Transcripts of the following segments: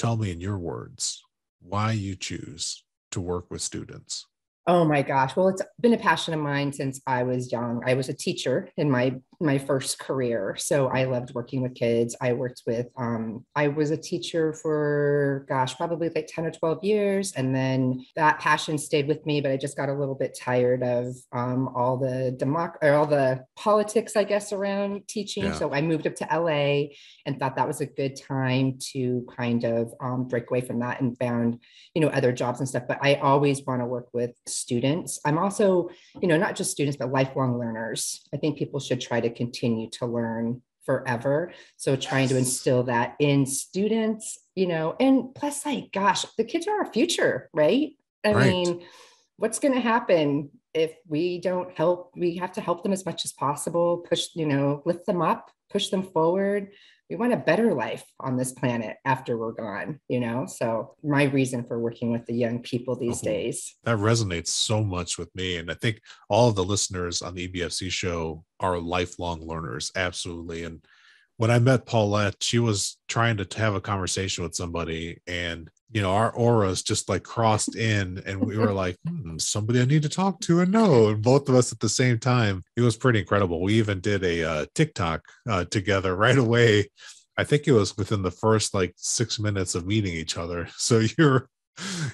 tell me in your words why you choose to work with students. Oh my gosh. Well, it's been a passion of mine since I was young. I was a teacher in my my first career. So I loved working with kids. I worked with um, I was a teacher for gosh, probably like 10 or 12 years. And then that passion stayed with me, but I just got a little bit tired of um, all the democ or all the politics, I guess, around teaching. Yeah. So I moved up to LA and thought that was a good time to kind of um, break away from that and found, you know, other jobs and stuff. But I always want to work with students. I'm also, you know, not just students, but lifelong learners. I think people should try to continue to learn forever. So trying to instill that in students, you know, and plus, like, gosh, the kids are our future, right? I right. mean, what's going to happen if we don't help? We have to help them as much as possible, push, you know, lift them up, push them forward we want a better life on this planet after we're gone, you know? So, my reason for working with the young people these oh, days. That resonates so much with me. And I think all of the listeners on the EBFC show are lifelong learners. Absolutely. And when I met Paulette, she was trying to have a conversation with somebody, and you know, our auras just like crossed in, and we were like, hmm, somebody I need to talk to and know. And both of us at the same time. It was pretty incredible. We even did a uh, TikTok uh, together right away. I think it was within the first like six minutes of meeting each other. So you're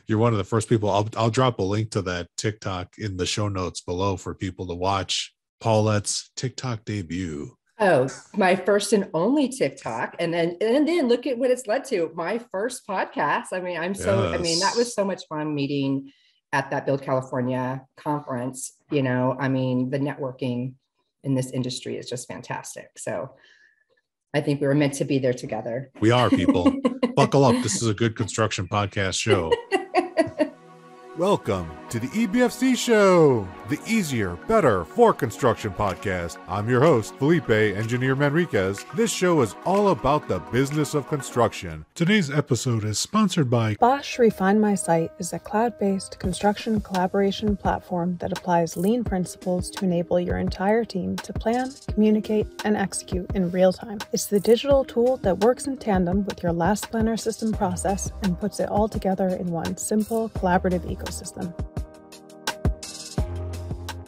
you're one of the first people. I'll I'll drop a link to that TikTok in the show notes below for people to watch Paulette's TikTok debut. Oh, my first and only TikTok. And then and then look at what it's led to. My first podcast. I mean, I'm so yes. I mean, that was so much fun meeting at that Build California conference. You know, I mean, the networking in this industry is just fantastic. So I think we were meant to be there together. We are people. Buckle up. This is a good construction podcast show. Welcome to the EBFC Show, the easier, better for construction podcast. I'm your host, Felipe Engineer Manriquez. This show is all about the business of construction. Today's episode is sponsored by Bosch Refine My Site is a cloud-based construction collaboration platform that applies lean principles to enable your entire team to plan, communicate, and execute in real time. It's the digital tool that works in tandem with your last planner system process and puts it all together in one simple collaborative ecosystem ecosystem.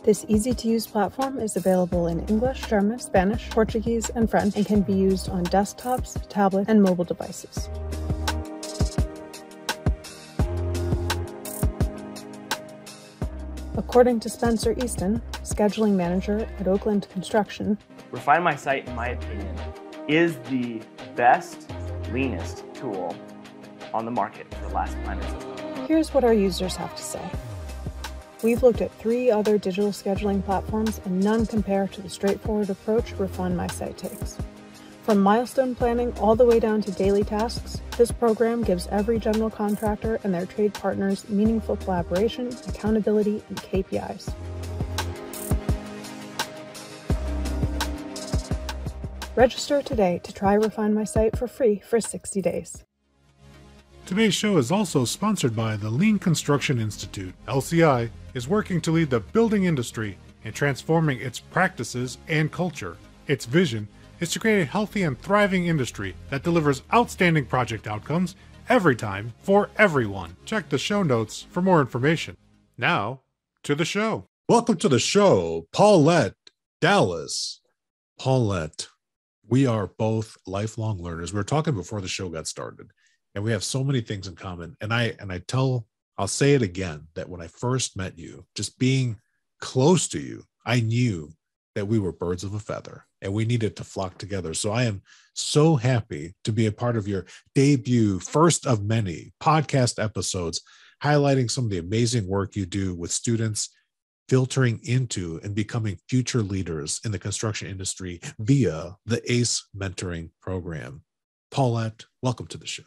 This easy to use platform is available in English, German, Spanish, Portuguese, and French and can be used on desktops, tablets, and mobile devices. According to Spencer Easton, scheduling manager at Oakland Construction, Refine My Site, in my opinion, is the best, leanest tool on the market for last system. Here's what our users have to say. We've looked at three other digital scheduling platforms and none compare to the straightforward approach Refine My Site takes. From milestone planning all the way down to daily tasks, this program gives every general contractor and their trade partners meaningful collaboration, accountability, and KPIs. Register today to try Refine My Site for free for 60 days. Today's show is also sponsored by the Lean Construction Institute. LCI is working to lead the building industry in transforming its practices and culture. Its vision is to create a healthy and thriving industry that delivers outstanding project outcomes every time for everyone. Check the show notes for more information. Now, to the show. Welcome to the show, Paulette Dallas. Paulette, we are both lifelong learners. We were talking before the show got started and we have so many things in common and i and i tell i'll say it again that when i first met you just being close to you i knew that we were birds of a feather and we needed to flock together. So i am so happy to be a part of your debut first of many podcast episodes highlighting some of the amazing work you do with students filtering into and becoming future leaders in the construction industry via the ace mentoring program. Paulette welcome to the show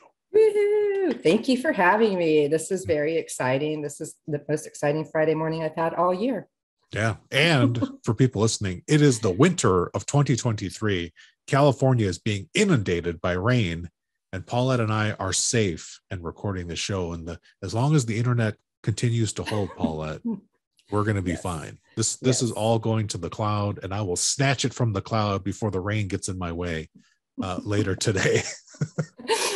Thank you for having me. This is very exciting. This is the most exciting Friday morning I've had all year. Yeah. And for people listening, it is the winter of 2023. California is being inundated by rain, and Paulette and I are safe and recording the show. And the as long as the internet continues to hold Paulette, we're going to be yes. fine. This this yes. is all going to the cloud, and I will snatch it from the cloud before the rain gets in my way uh, later today.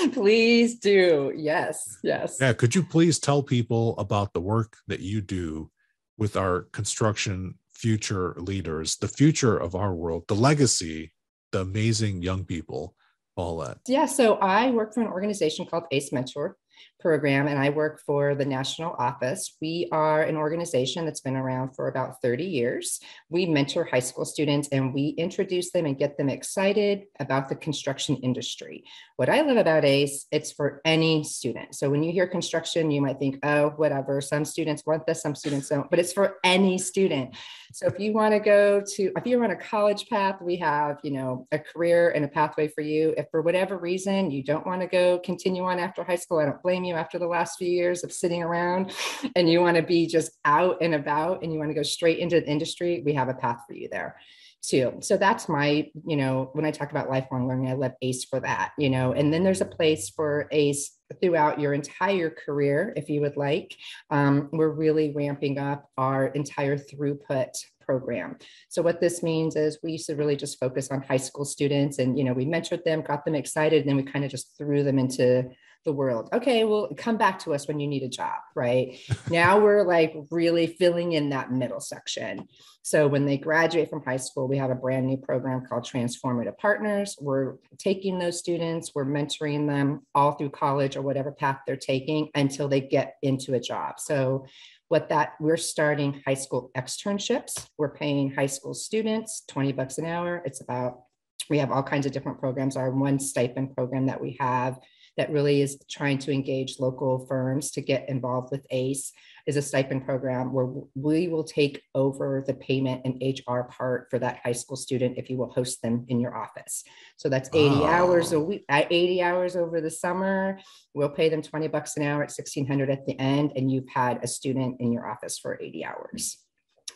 please do. Yes, yes. Yeah. Could you please tell people about the work that you do with our construction future leaders, the future of our world, the legacy, the amazing young people, Paulette? Yeah. So I work for an organization called ACE Mentor program and I work for the national office. We are an organization that's been around for about 30 years. We mentor high school students and we introduce them and get them excited about the construction industry. What I love about ACE, it's for any student. So when you hear construction, you might think, oh, whatever, some students want this, some students don't, but it's for any student. So if you want to go to, if you're on a college path, we have, you know, a career and a pathway for you. If for whatever reason you don't want to go continue on after high school, I don't blame you after the last few years of sitting around and you want to be just out and about and you want to go straight into the industry, we have a path for you there too. So that's my, you know, when I talk about lifelong learning, I love ACE for that, you know, and then there's a place for ACE throughout your entire career, if you would like. Um, we're really ramping up our entire throughput program. So what this means is we used to really just focus on high school students and, you know, we mentored them, got them excited, and then we kind of just threw them into the world. Okay, well, come back to us when you need a job, right? now we're like really filling in that middle section. So when they graduate from high school, we have a brand new program called Transformative Partners. We're taking those students, we're mentoring them all through college or whatever path they're taking until they get into a job. So what that we're starting high school externships. We're paying high school students 20 bucks an hour. It's about we have all kinds of different programs. Our one stipend program that we have that really is trying to engage local firms to get involved with ACE is a stipend program where we will take over the payment and HR part for that high school student if you will host them in your office. So that's 80 oh. hours a week, uh, 80 hours over the summer. We'll pay them 20 bucks an hour at 1600 at the end, and you've had a student in your office for 80 hours.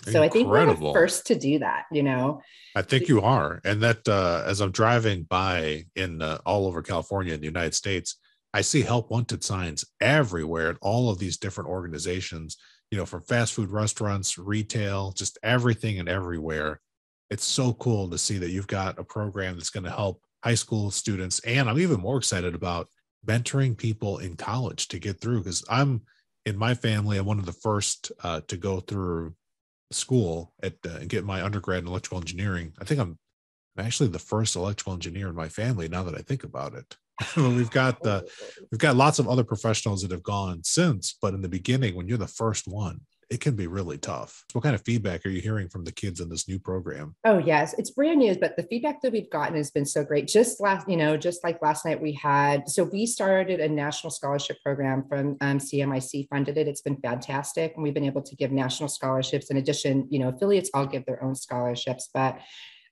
So Incredible. I think we're the first to do that, you know. I think you are. And that uh, as I'm driving by in uh, all over California in the United States, I see help wanted signs everywhere at all of these different organizations, you know, from fast food restaurants, retail, just everything and everywhere. It's so cool to see that you've got a program that's going to help high school students. And I'm even more excited about mentoring people in college to get through because I'm in my family, I'm one of the first uh, to go through school at uh, and get my undergrad in electrical engineering. I think I'm, I'm actually the first electrical engineer in my family now that I think about it. we've got the we've got lots of other professionals that have gone since, but in the beginning, when you're the first one, it can be really tough. What kind of feedback are you hearing from the kids in this new program? Oh, yes, it's brand new, but the feedback that we've gotten has been so great. Just last, you know, just like last night, we had so we started a national scholarship program from um, CMIC funded it. It's been fantastic, and we've been able to give national scholarships. In addition, you know, affiliates all give their own scholarships, but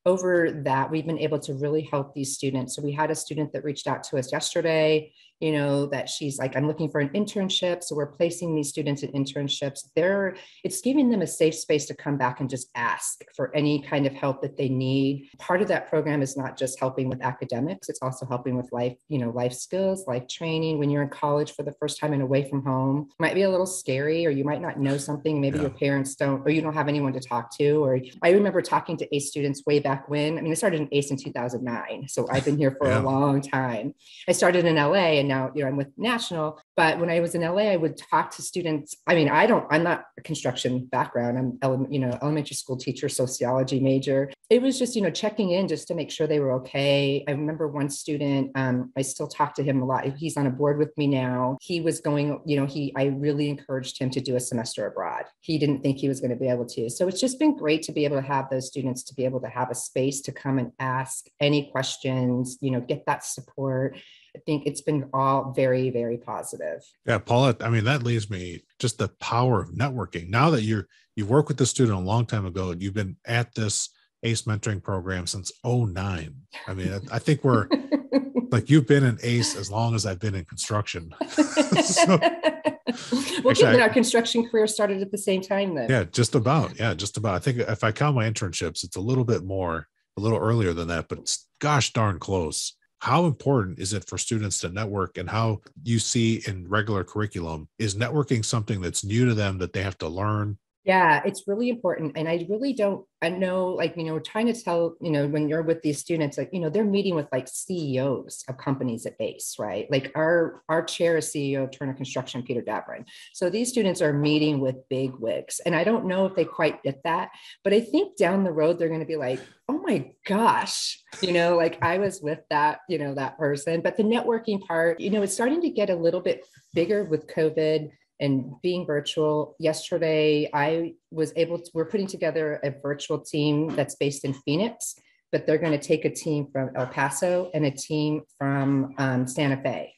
over that, we've been able to really help these students. So we had a student that reached out to us yesterday you know that she's like i'm looking for an internship. So we're placing these students in internships. They're it's giving them a safe space to come back and just ask for any kind of help that they need. Part of that program is not just helping with academics it's also helping with life you know life skills life training. When you're in college for the first time and away from home might be a little scary or you might not know something. Maybe yeah. your parents don't or you don't have anyone to talk to or i remember talking to ace students way back when. I mean i started in ace in 2009 so i've been here for yeah. a long time. I started in la and now you know i'm with national but when i was in la i would talk to students. I mean i don't i'm not a construction background. I'm ele- you know elementary school teacher sociology major. It was just you know checking in just to make sure they were okay. I remember one student um, i still talk to him a lot. He's on a board with me now. He was going you know he i really encouraged him to do a semester abroad. He didn't think he was going to be able to. So it's just been great to be able to have those students to be able to have a space to come and ask any questions you know get that support I think it's been all very, very positive. Yeah, Paula, I mean, that leaves me just the power of networking. Now that you're you've worked with the student a long time ago, and you've been at this ACE mentoring program since 09. I mean, I, I think we're like you've been in ACE as long as I've been in construction. so, well, actually, our construction career started at the same time then. Yeah, just about. Yeah, just about. I think if I count my internships, it's a little bit more, a little earlier than that, but gosh darn close how important is it for students to network and how you see in regular curriculum is networking something that's new to them that they have to learn Yeah, it's really important. And I really don't, I know, like, you know, trying to tell, you know, when you're with these students, like, you know, they're meeting with like CEOs of companies at ACE, right? Like our, our chair is CEO of Turner Construction, Peter Davoren. So these students are meeting with big wigs. And I don't know if they quite get that, but I think down the road, they're going to be like, oh my gosh, you know, like I was with that, you know, that person. But the networking part, you know, it's starting to get a little bit bigger with COVID and being virtual. Yesterday, I was able to, we're putting together a virtual team that's based in Phoenix, but they're going to take a team from El Paso and a team from um, Santa Fe.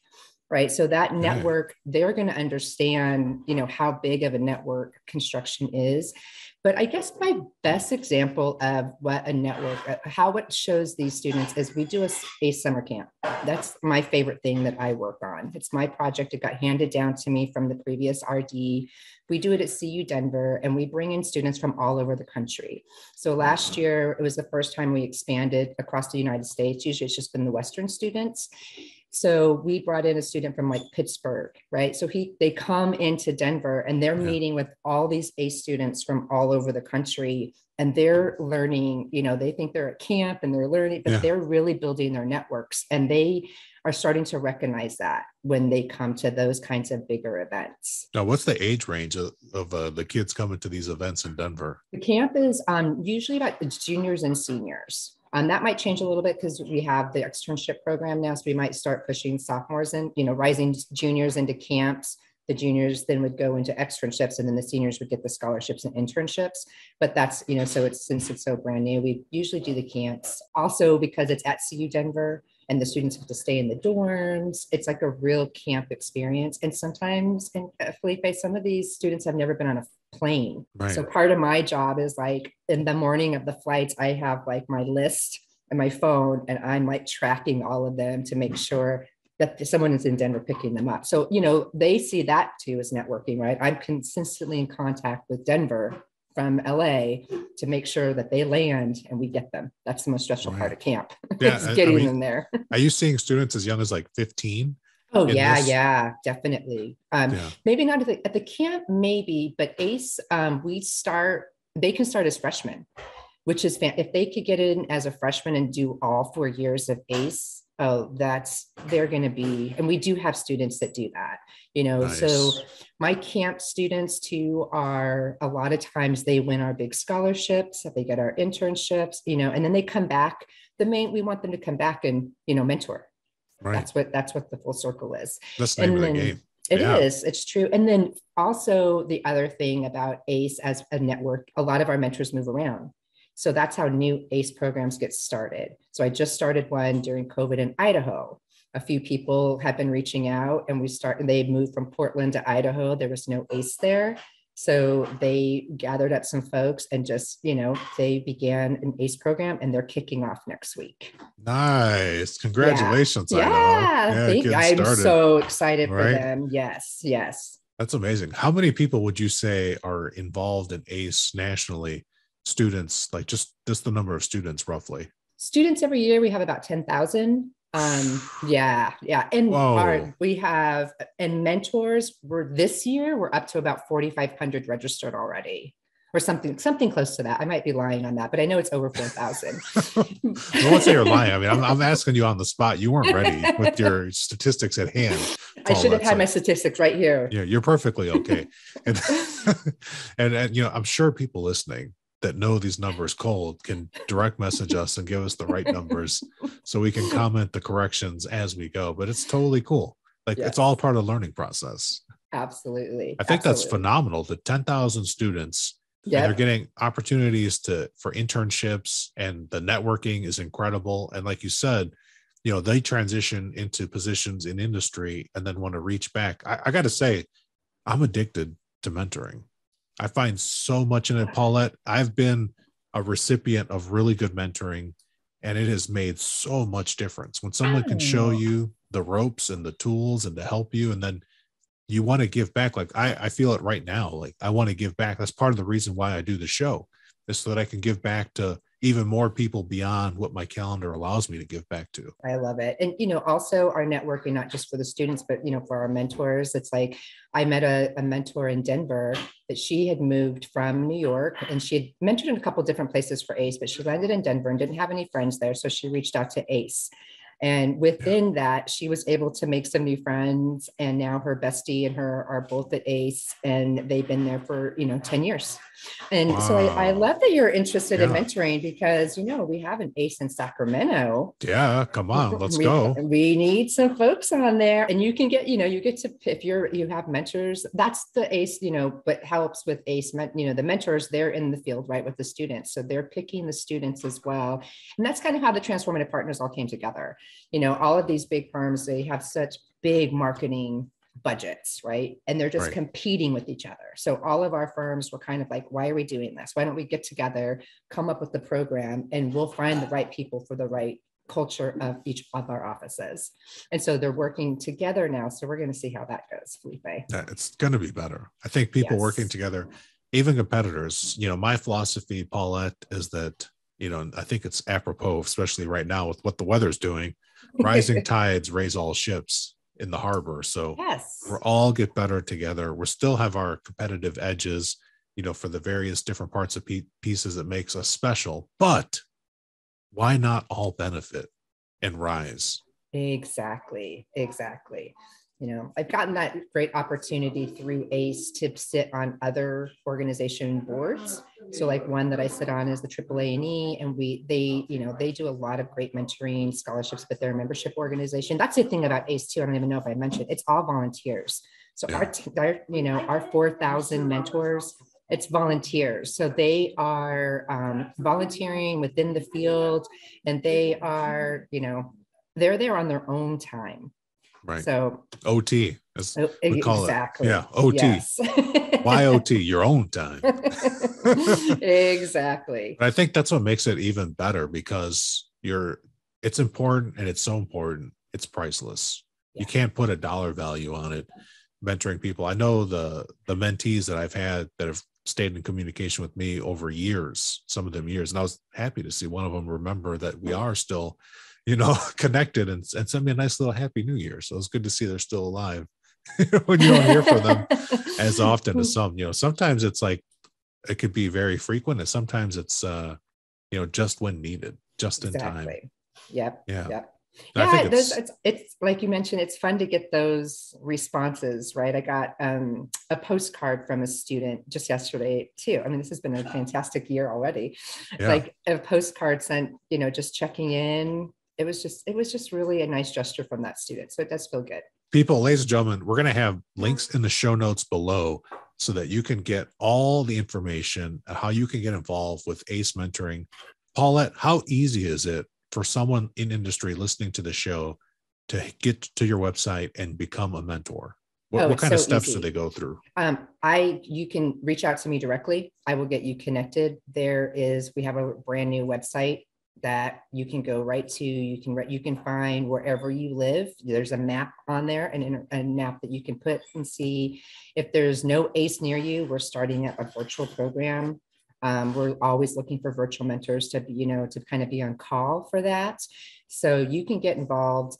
Right. So that network, they're going to understand, you know, how big of a network construction is. But I guess my best example of what a network, uh, how it shows these students is we do a, a summer camp. That's my favorite thing that I work on. It's my project. It got handed down to me from the previous RD. We do it at CU Denver and we bring in students from all over the country. So last year, it was the first time we expanded across the United States. Usually it's just been the Western students. So we brought in a student from like Pittsburgh, right? So he they come into Denver and they're yeah. meeting with all these ACE students from all over the country and they're learning, you know, they think they're at camp and they're learning, but yeah. they're really building their networks and they are starting to recognize that when they come to those kinds of bigger events. Now, what's the age range of, of uh, the kids coming to these events in Denver? The camp is um, usually about the juniors and seniors. Um, that might change a little bit because we have the externship program now. So we might start pushing sophomores and, you know, rising juniors into camps. The juniors then would go into externships and then the seniors would get the scholarships and internships. But that's, you know, so it's since it's so brand new, we usually do the camps. Also, because it's at CU Denver, and the students have to stay in the dorms. It's like a real camp experience. And sometimes, and Felipe, some of these students have never been on a plane. Right. So part of my job is like in the morning of the flights, I have like my list and my phone, and I'm like tracking all of them to make sure that someone is in Denver picking them up. So, you know, they see that too as networking, right? I'm consistently in contact with Denver from LA to make sure that they land and we get them. That's the most stressful right. part of camp. Yeah, getting I mean, them there. are you seeing students as young as like 15? Oh yeah, this? yeah, definitely. Um, yeah. maybe not at the, at the, camp, maybe, but ACE, um, we start. They can start as freshmen, which is fan- if they could get in as a freshman and do all four years of ACE. Oh, that's they're going to be, and we do have students that do that. You know, nice. so my camp students too are a lot of times they win our big scholarships, they get our internships. You know, and then they come back. The main we want them to come back and you know mentor Right. That's what that's what the full circle is. That's the name and of the game. It yeah. is. It's true. And then also the other thing about ACE as a network, a lot of our mentors move around. So that's how new ACE programs get started. So I just started one during COVID in Idaho. A few people have been reaching out and we start and they moved from Portland to Idaho. There was no ACE there. So they gathered up some folks and just, you know, they began an ACE program and they're kicking off next week. Nice. Congratulations. Yeah. yeah, yeah I'm so excited right? for them. Yes. Yes. That's amazing. How many people would you say are involved in ACE nationally? Students, like just just the number of students roughly. Students every year, we have about 10,000 um yeah yeah and our, we have and mentors we're this year we're up to about 4500 registered already or something something close to that. I might be lying on that but i know it's over 4000 I won't say you're lying. I mean I'm, I'm, asking you on the spot. You weren't ready with your statistics at hand. I should have had my statistics right here. Yeah you're perfectly okay. And, and and you know i'm sure people listening that know these numbers cold can direct message us and give us the right numbers so we can comment the corrections as we go. But it's totally cool. Like yes. it's all part of the learning process. Absolutely. I think Absolutely. that's phenomenal. The 10,000 students yep. they're getting opportunities to for internships and the networking is incredible. And like you said, you know, they transition into positions in industry and then want to reach back. I, I got to say, I'm addicted to mentoring. I find so much in it, Paulette. I've been a recipient of really good mentoring, and it has made so much difference when someone can show oh. you the ropes and the tools and to help you, and then you want to give back. Like I, I feel it right now. Like I want to give back. That's part of the reason why I do the show, is so that I can give back to even more people beyond what my calendar allows me to give back to. I love it. And, you know, also our networking, not just for the students, but, you know, for our mentors. It's like I met a, a mentor in Denver that she had moved from New York and she had mentored in a couple different places for ACE, but she landed in Denver and didn't have any friends there. So she reached out to ACE. And within that, she was able to make some new friends. And now her bestie and her are both at ACE and they've been there for, you know, 10 years. And wow. so I, I, love that you're interested yeah. in mentoring because, you know, we have an ACE in Sacramento. Yeah, come on, let's we, go. We need some folks on there. And you can get, you know, you get to, if you're, you have mentors, that's the ACE, you know, but helps with ACE, you know, the mentors, they're in the field, right, with the students. So they're picking the students as well. And that's kind of how the transformative partners all came together you know all of these big firms they have such big marketing budgets right? And they're just right. competing with each other. So all of our firms were kind of like why are we doing this? Why don't we get together come up with the program and we'll find the right people for the right culture of each of our offices. And so they're working together now so we're going to see how that goes felipe. It's going to be better. I think people yes. working together even competitors you know my philosophy paulette is that you know i think it's apropos especially right now with what the weather's doing rising tides raise all ships in the harbor. So yes. we're all get better together. We still have our competitive edges, you know, for the various different parts of pieces that makes us special. But why not all benefit and rise? Exactly. Exactly you know i've gotten that great opportunity through ace to sit on other organization boards. So like one that i sit on is the aaa and e and we they you know they do a lot of great mentoring scholarships with their membership organization. That's the thing about ace too. I don't even know if i mentioned it's all volunteers. So yeah. our, our you know our 4000 mentors it's volunteers. So they are um, volunteering within the field and they are you know they're there on their own time Right. So OT, as we call exactly. it. Yeah, OT. Yes. Why OT? Your own time. exactly. But I think that's what makes it even better because you're it's important and it's so important. It's priceless. Yeah. You can't put a dollar value on it. Mentoring people. I know the the mentees that I've had that have stayed in communication with me over years, some of them years. And I was happy to see one of them remember that we are still you know, connected and, and send me a nice little happy new year. So it's good to see they're still alive when you don't hear from them as often as some, you know, sometimes it's like, it could be very frequent and sometimes it's, uh, you know, just when needed, just in exactly. time. Yep. Yeah. Yep. Yeah, it's, it's, it's like you mentioned, it's fun to get those responses, right? I got um, a postcard from a student just yesterday too. I mean, this has been a fantastic year already. Yeah. Like a postcard sent, you know, just checking in, it was just it was just really a nice gesture from that student. So it does feel good. People ladies and gentlemen we're going to have links in the show notes below so that you can get all the information and how you can get involved with ace mentoring. Paulette how easy is it for someone in industry listening to the show to get to your website and become a mentor? What, oh, what kind so of steps easy. do they go through? Um, i you can reach out to me directly. I will get you connected. There is we have a brand new website that you can go right to you can you can find wherever you live. There's a map on there and a map that you can put and see. If there's no ace near you we're starting a virtual program. Um, we're always looking for virtual mentors to be, you know to kind of be on call for that. So you can get involved.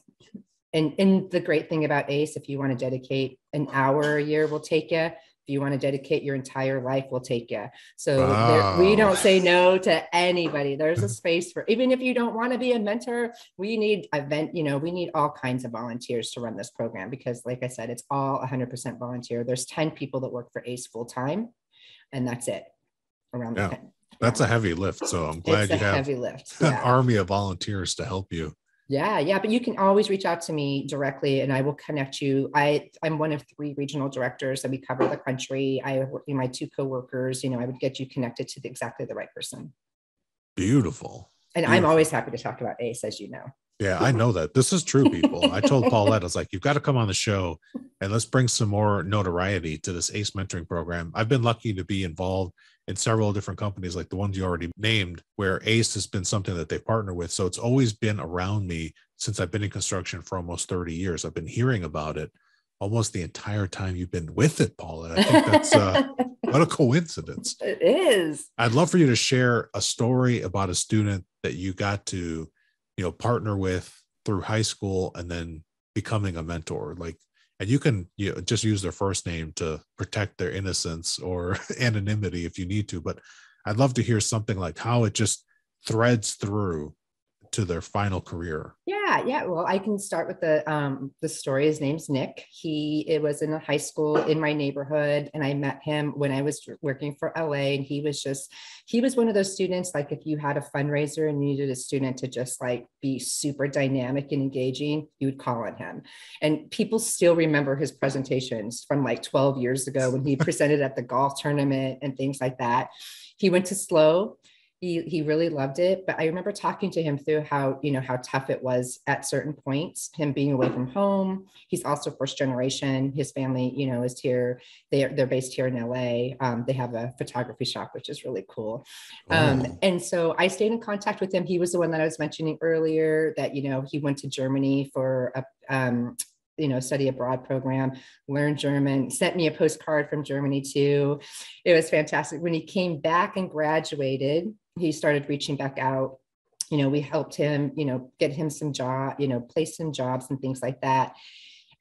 And and the great thing about ace if you want to dedicate an hour a year we'll take you if you want to dedicate your entire life, we'll take you. So wow. there, we don't say no to anybody. There's a space for even if you don't want to be a mentor, we need event, you know, we need all kinds of volunteers to run this program because like I said, it's all 100% volunteer. There's 10 people that work for ACE full time and that's it around yeah. That's a heavy lift. So I'm glad you have heavy lift. Yeah. an army of volunteers to help you. Yeah, yeah, but you can always reach out to me directly and I will connect you. I I'm one of three regional directors that we cover the country. I have my two coworkers, you know, I would get you connected to the, exactly the right person. Beautiful. And Beautiful. I'm always happy to talk about ACE as you know. Yeah, I know that. This is true, people. I told Paulette, I was like, you've got to come on the show and let's bring some more notoriety to this ACE mentoring program. I've been lucky to be involved in several different companies like the ones you already named where ace has been something that they partner with so it's always been around me since i've been in construction for almost 30 years i've been hearing about it almost the entire time you've been with it paula i think that's uh what a coincidence. It is. I'd love for you to share a story about a student that you got to, you know, partner with through high school and then becoming a mentor. Like, and you can you know, just use their first name to protect their innocence or anonymity if you need to. But I'd love to hear something like how it just threads through to their final career. Yeah, yeah. Well, I can start with the um the story. His name's Nick. He it was in a high school in my neighborhood, and I met him when I was working for LA. And he was just he was one of those students. Like if you had a fundraiser and you needed a student to just like be super dynamic and engaging, you would call on him. And people still remember his presentations from like 12 years ago when he presented at the golf tournament and things like that. He went to SLO he he really loved it but i remember talking to him through how you know how tough it was at certain points him being away from home. He's also first generation. His family you know is here. They're they're based here in la um, they have a photography shop which is really cool. Um, and so i stayed in contact with him. He was the one that i was mentioning earlier that you know he went to germany for a um, you know study abroad program learn german sent me a postcard from germany too. It was fantastic. When he came back and graduated he started reaching back out you know we helped him you know get him some job you know place some jobs and things like that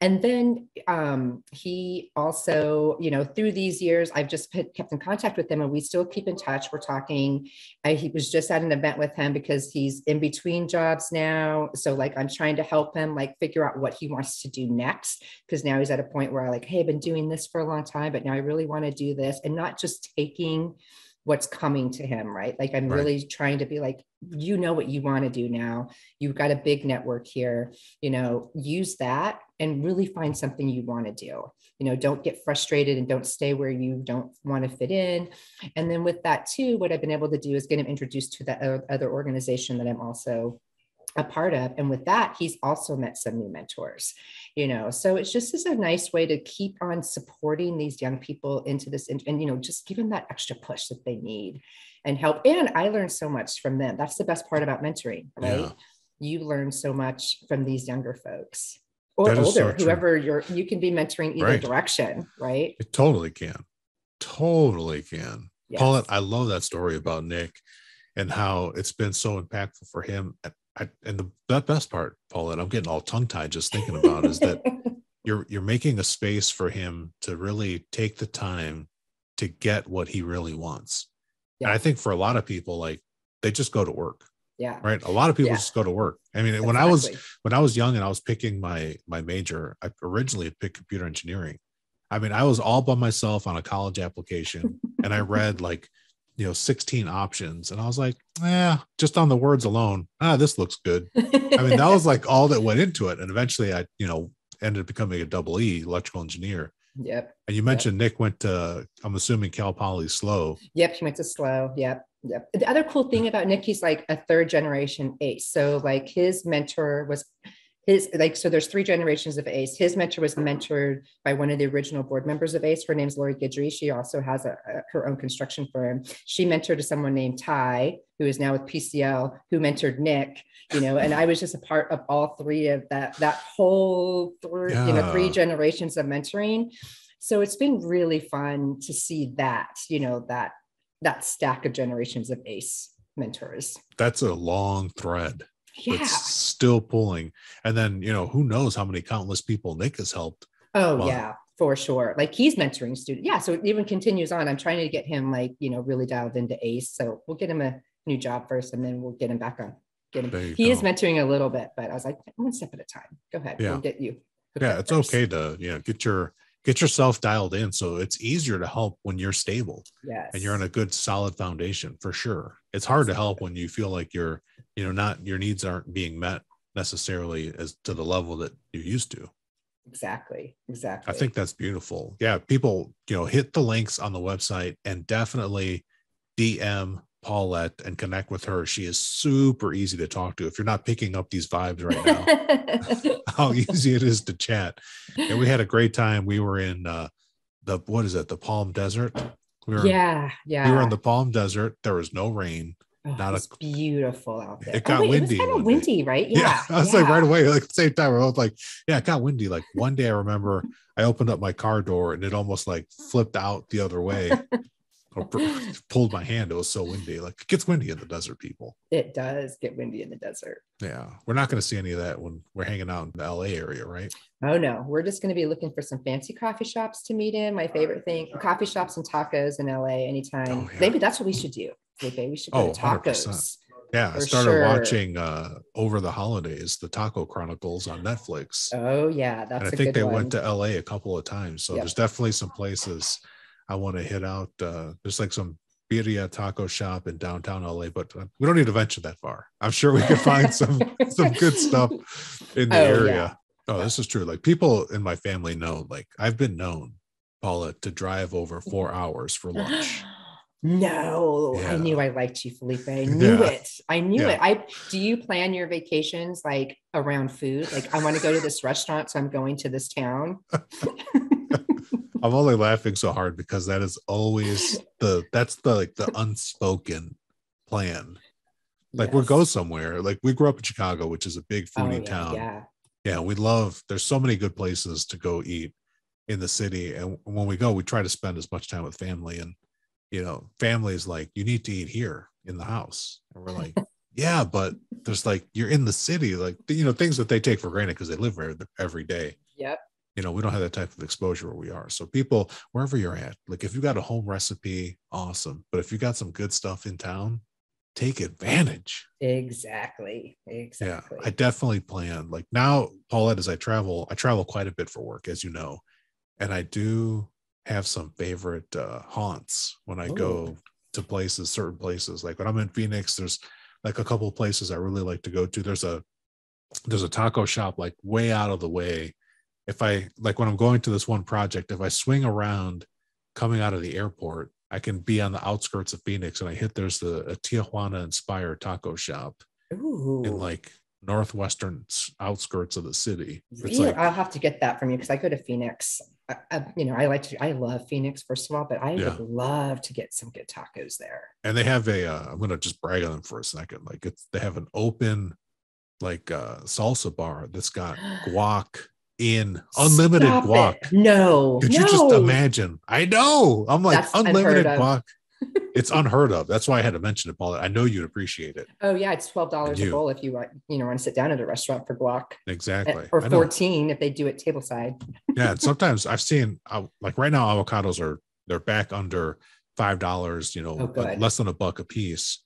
and then um, he also, you know, through these years, I've just put, kept in contact with him and we still keep in touch. We're talking. I, he was just at an event with him because he's in between jobs now. So, like, I'm trying to help him, like, figure out what he wants to do next. Because now he's at a point where I, like, hey, I've been doing this for a long time, but now I really want to do this and not just taking what's coming to him, right? Like I'm right. really trying to be like, you know what you want to do now. You've got a big network here, you know, use that and really find something you want to do. You know, don't get frustrated and don't stay where you don't want to fit in. And then with that too, what I've been able to do is get him introduced to that other organization that I'm also a part of and with that he's also met some new mentors you know? So it's just is a nice way to keep on supporting these young people into this and, and you know just give them that extra push that they need and help. And i learned so much from them. That's the best part about mentoring right? Yeah. you learn so much from these younger folks or older so whoever you're you can be mentoring either right. direction right? It totally can. Totally can. Yes. paulette i love that story about nick and how it's been so impactful for him I, and the that best part, Paulette, I'm getting all tongue tied just thinking about is that you're you're making a space for him to really take the time to get what he really wants. Yeah. And I think for a lot of people, like they just go to work. Yeah. Right. A lot of people yeah. just go to work. I mean, exactly. when I was when I was young and I was picking my my major, I originally picked computer engineering. I mean, I was all by myself on a college application and I read like you know 16 options. And i was like yeah just on the words alone ah this looks good. I mean that was like all that went into it. And eventually i you know ended up becoming a double e electrical engineer. Yep. And you mentioned yep. nick went to i'm assuming cal poly SLO yep he went to SLO yep. Yep. The other cool thing about nick he's like a third generation ace. So like his mentor was his like so there's three generations of ace. His mentor was mentored by one of the original board members of ace. Her name's lori guidry. She also has a, a, her own construction firm. She mentored someone named ty who is now with pcl who mentored nick you know and i was just a part of all three of that that whole three yeah. you know three generations of mentoring. So it's been really fun to see that you know that that stack of generations of ace mentors. That's a long thread yeah. it's still pulling. And then, you know, who knows how many countless people Nick has helped. Oh, well, yeah, for sure. Like he's mentoring students. Yeah. So it even continues on. I'm trying to get him like, you know, really dialed into ACE. So we'll get him a new job first and then we'll get him back on. Get him. He go. is mentoring a little bit, but I was like, one step at a time. Go ahead. Yeah. We'll get you. Yeah. It's first. okay to, you know, get your, get yourself dialed in so it's easier to help when you're stable yes. and you're on a good solid foundation for sure it's hard to help when you feel like you're you know not your needs aren't being met necessarily as to the level that you used to. Exactly exactly. i think that's beautiful. Yeah people you know hit the links on the website and definitely dm paulette and connect with her. She is super easy to talk to. If you're not picking up these vibes right now how easy it is to chat. And we had a great time. We were in uh the what is it the palm desert we were, yeah, yeah. We were in the Palm Desert. There was no rain. Oh, Not a- beautiful out there. It oh, got oh, wait, windy It was kind of windy, right? Yeah. I was like right away, like at the same time, I was like, yeah, it got windy. Like one day I remember I opened up my car door and it almost like flipped out the other way. or pulled my hand. It was so windy. Like it gets windy in the desert, people. It does get windy in the desert. Yeah. We're not going to see any of that when we're hanging out in the LA area, right? Oh no, we're just going to be looking for some fancy coffee shops to meet in. My favorite thing, coffee shops and tacos in LA anytime. Oh, yeah. Maybe that's what we should do. Maybe we should go Oh, to 100%. tacos. Yeah. I started sure. watching uh over the holidays the Taco Chronicles on Netflix. Oh yeah, that's and I think they one. went to LA a couple of times. So Yep. there's definitely some places I want to hit out. Uh, there's like some birria taco shop in downtown LA, but uh, we don't need to venture that far. I'm sure we could find some some good stuff in the Oh, area. yeah. Oh, this is true. Like people in my family know, like I've been known, Paula, to drive over four hours for lunch. No, Yeah. I knew I liked you, Felipe. I knew Yeah. it. I knew Yeah. it. I do you plan your vacations like around food? Like I want to go to this restaurant, so I'm going to this town. I'm only laughing so hard because that is always the that's the like the unspoken plan. Like we'll go somewhere. Like we grew up in Chicago, which is a big Oh, foodie yeah, town. Yeah. yeah we love there's so many good places to go eat in the city and when we go we try to spend as much time with family and you know families like you need to eat here in the house and we're like yeah but there's like you're in the city like you know things that they take for granted because they live there every day Yep. you know we don't have that type of exposure where we are so people wherever you're at like if you got a home recipe awesome but if you got some good stuff in town take advantage Exactly. Exactly. yeah, I definitely plan. Like now, Paulette, as I travel, I travel quite a bit for work, as you know, and I do have some favorite uh, haunts when I go to places, certain places. Like when I'm in Phoenix, there's like a couple of places I really like to go to. There's a there's a taco shop like way out of the way. If I like when I'm going to this one project, if I swing around coming out of the airport, I can be on the outskirts of Phoenix and I hit there's the a Tijuana inspired taco shop Ooh. in like northwestern outskirts of the city. Really? like I'll have to get that from you because I go to Phoenix. I, I, you know, I like to. I love Phoenix first of all, but I Yeah. would love to get some good tacos there. and they have a uh, I'm gonna just brag on them for a second. Like it's they have an open like uh salsa bar that's got guac in unlimited Stop guac. it. No, Could no. you just imagine? I know. I'm like That's unlimited guac. It's unheard of. That's why I had to mention it, Paul. I know you'd appreciate it. Oh yeah, it's twelve dollars a bowl if you want. You know, want to sit down at a restaurant for guac, eh, Exactly. or fourteen if they do it tableside. yeah and sometimes i've seen uh, like right now avocados are they're back under five dollars you know Oh, less than a buck a piece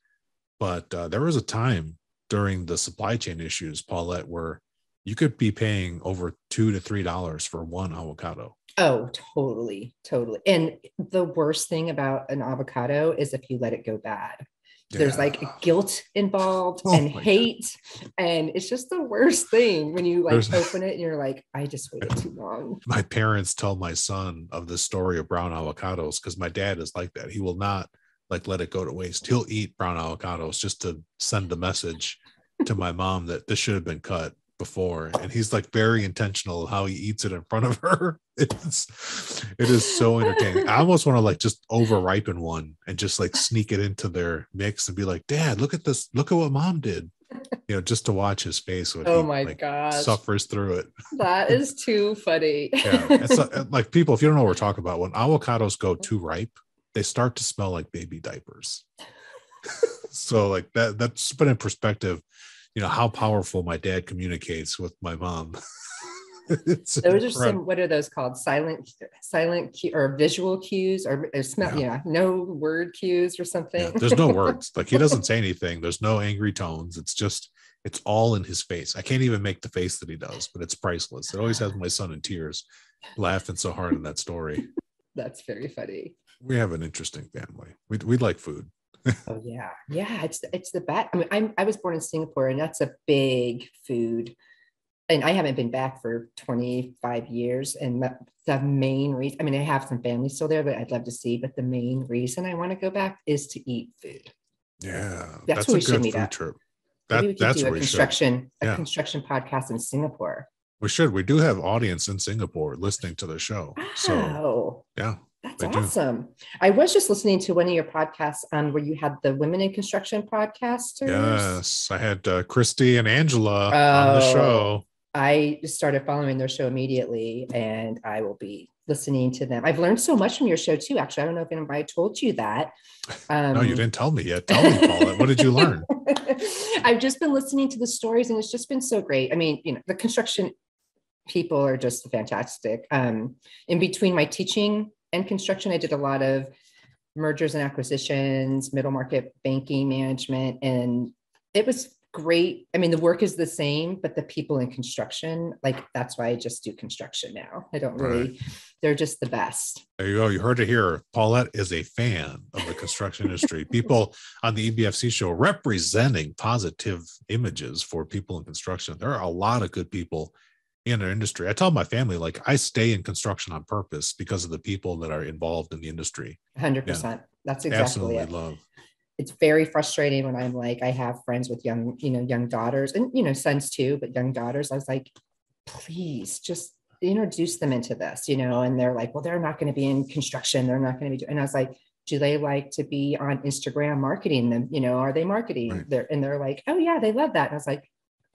but uh, there was a time during the supply chain issues paulette where you could be paying over two to three dollars for one avocado Oh, totally, totally. And the worst thing about an avocado is if you let it go bad. There's like guilt involved Oh and my God. hate, and it's just the worst thing when you like There's- open it and you're like, I just waited too long. my parents tell my son of the story of brown avocados because my dad is like that he will not like let it go to waste he'll eat brown avocados just to send a message to my mom that this should have been cut before and he's like very intentional how he eats it in front of her. It's it is so entertaining. I almost want to like just over ripen one and just like sneak it into their mix and be like dad look at this look at what mom did. You know just to watch his face when Oh he my like, gosh, suffers through it. That is too funny. yeah it's uh, like people if you don't know what we're talking about when avocados go too ripe they start to smell like baby diapers. So like that that's put in perspective you know how powerful my dad communicates with my mom. Those are some what are those called? Silent silent cue or visual cues or, or smell Yeah. yeah no word cues or something. Yeah, there's no words. Like he doesn't say anything. There's no angry tones. It's just it's all in his face. I can't even make the face that he does but it's priceless. It always has my son in tears laughing so hard in that story. That's very funny. We have an interesting family. We, we like food oh yeah yeah it's it's the best i mean I'm, i was born in singapore and that's a big food and i haven't been back for 25 years and the, the main reason i mean i have some family still there that i'd love to see but the main reason i want to go back is to eat food Yeah, That's that's, where a we should good meet food up. trip. maybe That we could that's do a construction a Yeah. construction podcast in singapore We should. We do have audience in Singapore listening to the show. So oh yeah, That's do. awesome. I was just listening to one of your podcasts on where you had the women in construction podcasters. Yes, I had uh, Christy and Angela on the Oh. show. I started following their show immediately and I will be listening to them. I've learned so much from your show too. Actually, I don't know if anybody told you that. Um, no, you didn't tell me yet. Tell me, Paulette. What did you learn? I've just been listening to the stories and it's just been so great. I mean, you know, the construction people are just fantastic. Um, in between my teaching and construction, I did a lot of mergers and acquisitions, middle market banking management, and it was great. I mean, the work is the same, but the people in construction, like that's why I just do construction now. I don't really, they're just the best. There you go. You heard it here. Paulette is a fan of the construction industry. People on the EBFC show representing positive images for people in construction. There are a lot of good people in our industry. I tell my family, like, I stay in construction on purpose because of the people that are involved in the industry. 100%. That's exactly Absolutely it. love. it's very frustrating when I'm like, I have friends with young, you know, young daughters and, you know, sons too, but young daughters. I was like, please just introduce them into this, you know, and they're like, well, they're not going to be in construction. They're not going to be, do-" and I was like, do they like to be on Instagram marketing them? You know, are they marketing Right. there? And they're like, oh yeah, they love that. And I was like,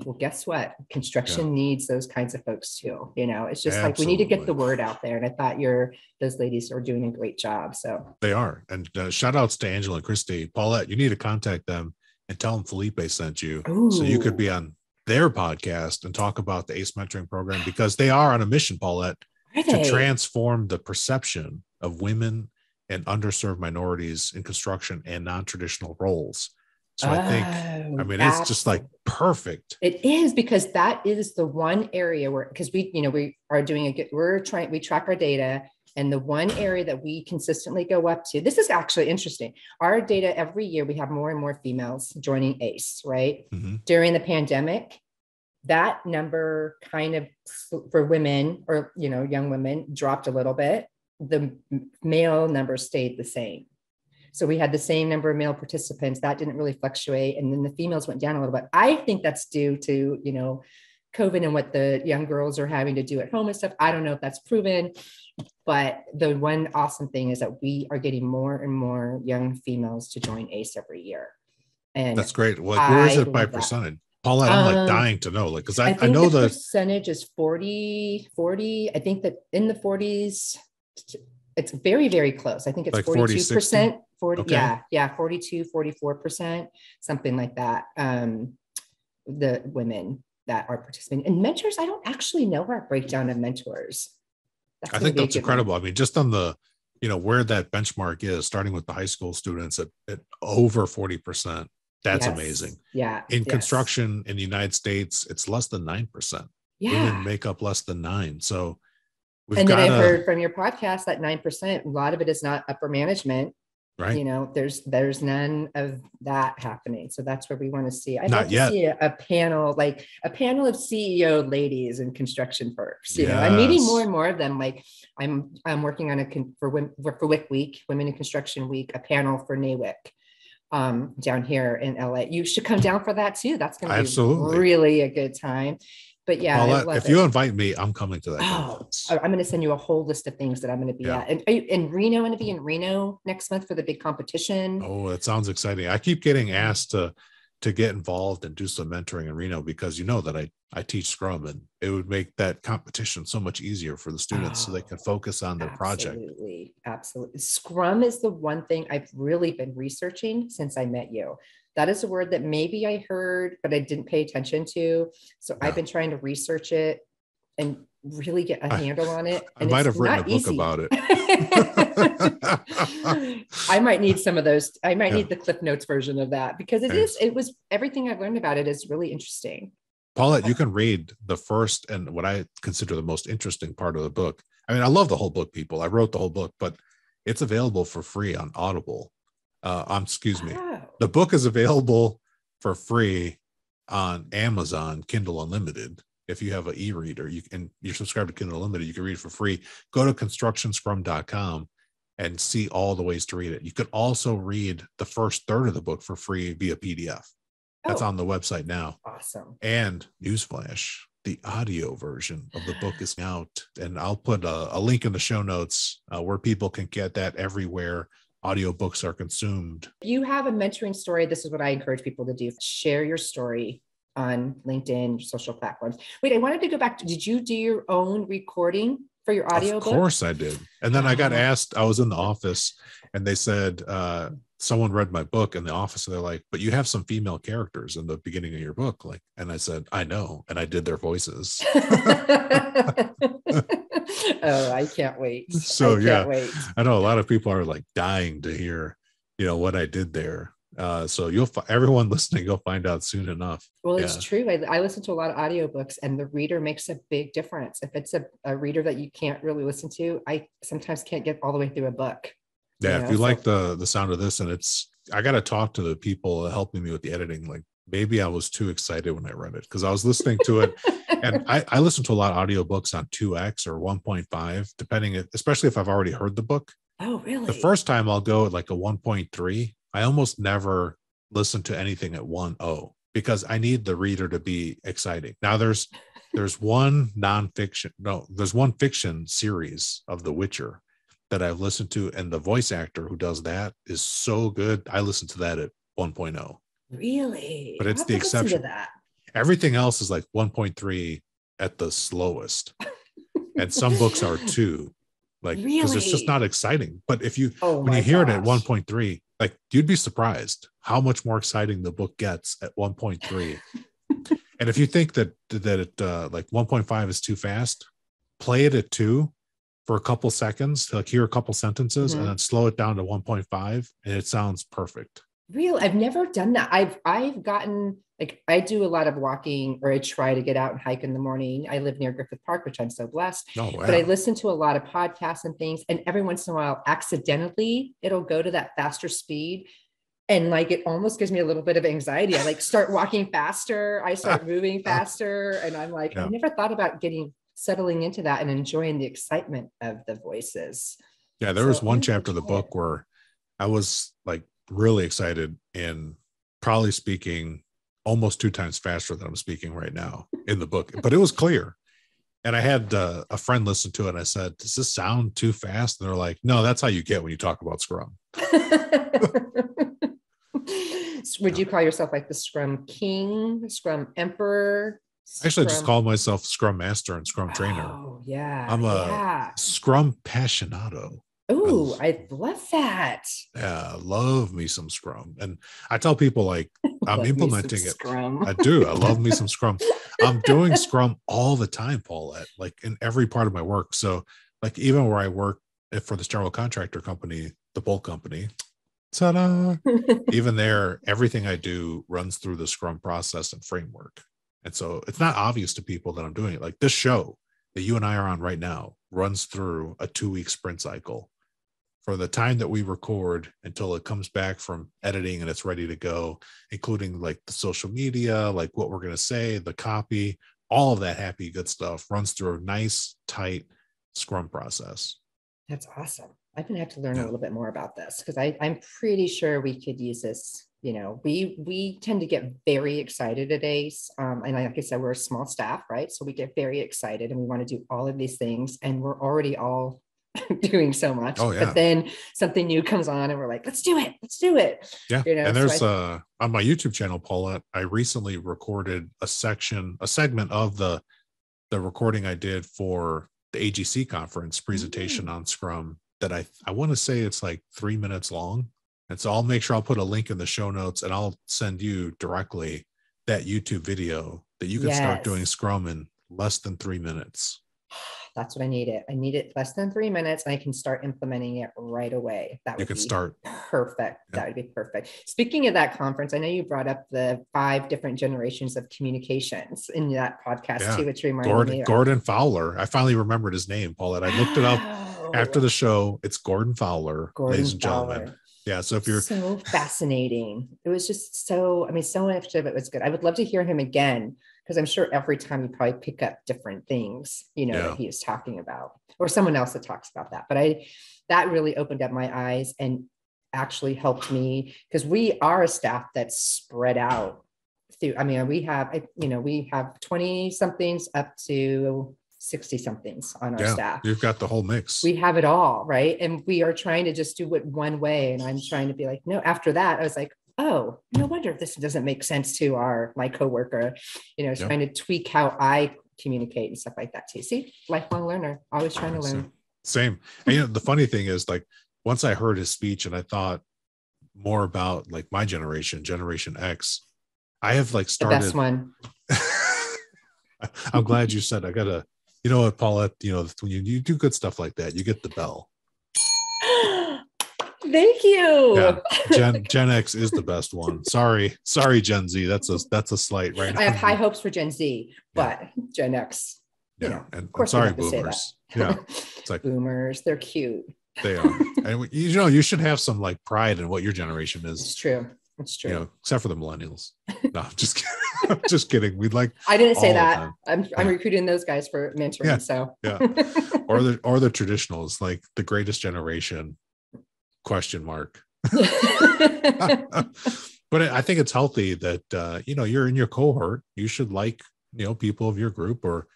well, guess what? Construction needs those kinds of folks too. You know, it's just like we need to get the word out there. And I thought your those ladies are doing a great job. So They are. And uh, shout outs to Angela and Christy. Paulette, you need to contact them and tell them Felipe sent you so you could be on their podcast and talk about the ACE mentoring program because they are on a mission, Paulette, to transform the perception of women and underserved minorities in construction and non-traditional roles. So I think, I Oh, mean, it's just like perfect. It is because that is the one area where because we, you know, we are doing a good, we're trying, we track our data. And the one area that we consistently go up to, this is actually interesting. Our data every year, we have more and more females joining ACE, right? Mhm. During the pandemic, that number kind of for women or, you know, young women dropped a little bit. The male number stayed the same. So we had the same number of male participants. That didn't really fluctuate. And then the females went down a little bit. I think that's due to, you know, COVID and what the young girls are having to do at home and stuff. I don't know if that's proven, but the one awesome thing is that we are getting more and more young females to join ACE every year. And That's great. Like, where is it by that. percentage? Paulette, I'm like Um, dying to know. Like, because I, I, I, know the, the, percentage is 40, 40. I think that in the 40s, it's very, very close. I think it's Like 42%. 40, Okay. yeah, yeah, 42, 44%, something like that. Um, the women that are participating and mentors, I don't actually know our breakdown of mentors. That's I think that's good one. incredible. I mean, just on the, you know, where that benchmark is, starting with the high school students at, at over 40%, that's Yes. amazing. Yeah. In yes. construction in the United States, it's less than 9%. Yeah. Women make up less than nine. So we've and then got I to, heard from your podcast that 9%, a lot of it is not upper management. right? you know there's there's none of that happening. So that's where we want to see. I'd Not like to see a, a panel like a panel of ceo ladies in construction firms. You know i'm meeting more and more of them. Like i'm i'm working on a con- for women for WIC week women in construction week a panel for NAWIC um down here in la you should come down for that too. That's going to be Absolutely. really a good time but yeah I Paulette, love if it. you invite me, I'm coming to that Oh, conference. I- I'm going to send you a whole list of things that I'm going to be Yeah. at. And are you in Reno? going to be in Reno next month for the big competition. Oh, that sounds exciting. I keep getting asked to to get involved and do some mentoring in Reno because you know that I I teach Scrum and it would make that competition so much easier for the students so they oh, can Oh, focus on their project. Absolutely. Absolutely. Scrum is the one thing I've really been researching since I met you. That is a word that maybe I heard, but I didn't pay attention to. So Yeah. I've been trying to research it and really get a I- handle on it. I might have written a book easy. about it. I might need some of those. I might Yeah. need the Cliff Notes version of that because it is. It was everything I've learned about it is really interesting. Paulette, you can read the first and what I consider the most interesting part of the book. I mean, I love the whole book, people. I wrote the whole book, but it's available for free on Audible. Uh, um, excuse me. Wow. The book is available for free on Amazon Kindle Unlimited. If you have an e-reader, you can you're subscribed to Kindle Unlimited, you can read it for free. Go to constructionscrum.com and see all the ways to read it. You could also read the first third of the book for free via PDF. That's Oh, on the website now. awesome. And newsflash, the audio version of the book is out, and I'll put a, a link in the show notes uh, where people can get that everywhere audiobooks are consumed. If you have a mentoring story, this is what I encourage people to do share your story on LinkedIn, social platforms. Wait, I wanted to go back to did you do your own recording for your audio Of course I did. And then I got asked, I was in the office and they said, uh, someone read my book in the office and they're like, but you have some female characters in the beginning of your book. Like, and I said, I know. And I did their voices. oh, I can't wait. So, I yeah. wait. I know a lot of people are like dying to hear, you know, what I did there. Uh, so you'll, fi- everyone listening, you'll find out soon enough. Well, it's Yeah. true. I, I listen to a lot of audiobooks and the reader makes a big difference. If it's a, a reader that you can't really listen to, I sometimes can't get all the way through a book. Yeah. know, if you so- like the, the sound of this and it's, I got to talk to the people helping me with the editing. Like maybe I was too excited when I read it because I was listening to it and I, I listen to a lot of audiobooks on 2x or 1.5 depending if, especially if i've already heard the book oh, really? the first time i'll go at like a 1.3 i almost never listen to anything at 1.0 because i need the reader to be exciting now there's there's one nonfiction no there's one fiction series of the witcher that i've listened to and the voice actor who does that is so good i listen to that at 1.0 really? But it's I'll the exception. that. Everything else is like 1.3 at the slowest. And some books are two like because it's just not exciting. But if you Oh, when you hear it at 1.3 like you'd be surprised how much more exciting the book gets at 1.3 and if you think that that it uh, like 1.5 is too fast play it at 2 for a couple seconds like hear a couple sentences Mhm. and then slow it down to 1.5 and it sounds perfect Real, I've never done that. I've I've gotten like I do a lot of walking, or I try to get out and hike in the morning. I live near Griffith Park, which I'm so blessed. oh wow But I listen to a lot of podcasts and things, and every once in a while, accidentally, it'll go to that faster speed. And like it almost gives me a little bit of anxiety. I like start walking faster, I start moving faster, and I'm like, Yeah. I never thought about getting settling into that and enjoying the excitement of the voices. Yeah, there was one chapter of the book it. where I was like really excited and probably speaking almost two times faster than I'm speaking right now in the book, but it was clear. And I had uh, a friend listen to it and I said, Does this sound too fast? And they're like, No, that's how you get when you talk about Scrum. Would you call yourself like the Scrum King, Scrum Emperor? I actually just Scrum- call myself Scrum Master and Scrum Trainer. Oh yeah, I'm a- yeah. Scrum Passionado. Ooh, I love that. Yeah, love me some Scrum. And I tell people like I'm Love me some implementing it. Scrum. I do. I love me some Scrum. I'm doing Scrum all the time, Paulette, like in every part of my work. So, like, even where I work eh, for this general contractor company, the Boldt Company, ta-da, even there, everything I do runs through the Scrum process and framework. And so it's not obvious to people that I'm doing it. Like this show that you and I are on right now runs through a two week sprint cycle for the time that we record until it comes back from editing and it's ready to go, including like the social media, like what we're going to say, the copy, all of that happy, good stuff runs through a nice, tight Scrum process. That's awesome. I'm gonna have to learn Yeah. a little bit more about this because I'm pretty sure we could use this. You know, we we tend to get very excited at ACE, um, and like I said, we're a small staff, right? So we get very excited and we want to do all of these things, and we're already all doing so much. Oh, yeah. But then something new comes on, and we're like, let's do it, let's do it. Yeah. You know, and so there's I- uh on my YouTube channel, Paulette, I recently recorded a section, a segment of the the recording I did for the AGC conference presentation Mm. on Scrum that I I want to say it's like three minutes long. And so I'll make sure I'll put a link in the show notes and I'll send you directly that YouTube video that you can start doing Scrum in less than three minutes. That's what I need it. I need it less than three minutes, and I can start implementing it right away. That You would can be start. Perfect. Yeah. That would be perfect. Speaking of that conference, I know you brought up the five different generations of communications in that podcast Yeah. too, which reminded me. Gordon, of- Gordon Fowler. I finally remembered his name, Paulette. I looked it up oh. after the show. It's Gordon Fowler, Gordon ladies and gentlemen. Yeah. So if you're so fascinating. It was just so, I mean, so much of it was good. I would love to hear him again because I'm sure every time you probably pick up different things, you know, Yeah. that he is talking about, or someone else that talks about that. But I, that really opened up my eyes and actually helped me because we are a staff that's spread out through, I mean, we have, you know, we have 20 somethings up to 60 somethings on our Yeah, staff. you've got the whole mix. We have it all, right? And we are trying to just do it one way. And I'm trying to be like, no, after that, I was like, oh, no wonder if this doesn't make sense to our my coworker, you know, Yep. trying to tweak how I communicate and stuff like that too. See, lifelong learner, always trying to learn. Same. And you know, the funny thing is, like, once I heard his speech and I thought more about like my generation, Generation X, I have like started The best one. I'm glad you said I gotta. You know what, Paulette? You know when you, you do good stuff like that, you get the bell. Thank you. Yeah. Gen Gen X is the best one. Sorry, sorry, Gen Z. That's a that's a slight right. I have high hopes for Gen Z, but Gen X. you Yeah, know, and course I'm sorry, have to say that. boomers. Yeah, it's like Boomers, they're cute. they are. And you know, you should have some like pride in what your generation is. It's true. It's true. You know, except for the millennials. No, I'm just kidding. I'm just kidding. We'd like I didn't say that. I'm I'm Yeah. recruiting those guys for mentoring. Yeah. So Yeah. or the or the traditionals, like the greatest generation question mark. but I think it's healthy that uh, you know you're in your cohort. You should like you know people of your group or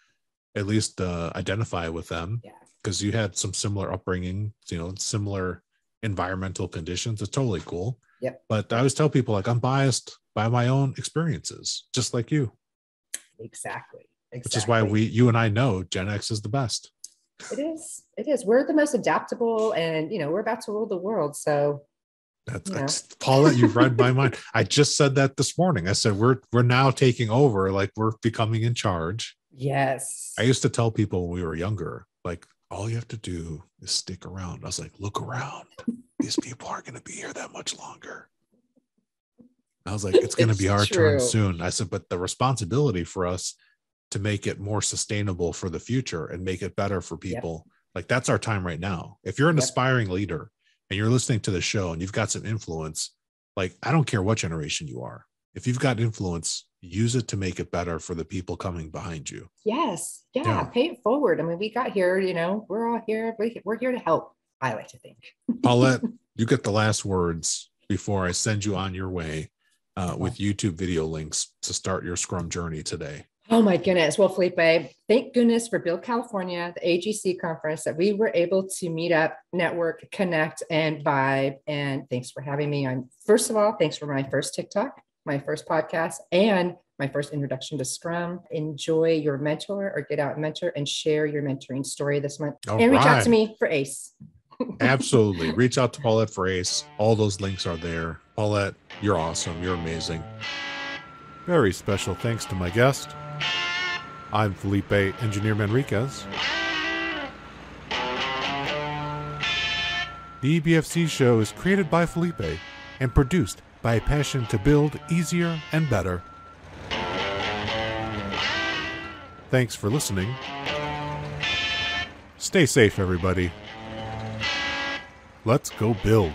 at least uh, identify with them Yeah. because you had some similar upbringing, you know, similar environmental conditions. It's totally cool. Yep. But I always tell people like I'm biased by my own experiences, just like you, exactly. exactly. which is why we you and I know Gen X is the best. It is. It is. We're the most adaptable and you know, we're about to rule the world. So That's Yeah. that's- Paula, you've read my mind. I just said that this morning. I said we're we're now taking over, like we're becoming in charge. yes. I used to tell people when we were younger, like all you have to do is stick around. I was like, look around. These people aren't going to be here that much longer. I was like, it's going to be our true. turn soon. I said, but the responsibility for us to make it more sustainable for the future and make it better for people, like that's our time right now. If you're an Yep. aspiring leader and you're listening to the show and you've got some influence, like I don't care what generation you are. If you've got influence, use it to make it better for the people coming behind you. yes. Yeah. Yeah. Pay it forward. I mean, we got here, you know, we're all here. we- We're here to help. I like to think. Paulette, you get the last words before I send you on your way uh, with YouTube video links to start your Scrum journey today. Oh my goodness. Well, Felipe, thank goodness for Build California, the AGC conference, that we were able to meet up, network, connect, and vibe. And thanks for having me. I'm first of all, thanks for my first TikTok, my first podcast, and my first introduction to Scrum. Enjoy your mentor or get out and mentor and share your mentoring story this month. All and reach out to me for ACE. Absolutely. Reach out to Paulette for ACE. All those links are there. Paulette, you're awesome. You're amazing. Very special thanks to my guest. I'm Felipe Engineer Manriquez. The EBFC show is created by Felipe and produced by a passion to build easier and better. Thanks for listening. Stay safe, everybody. Let's go build.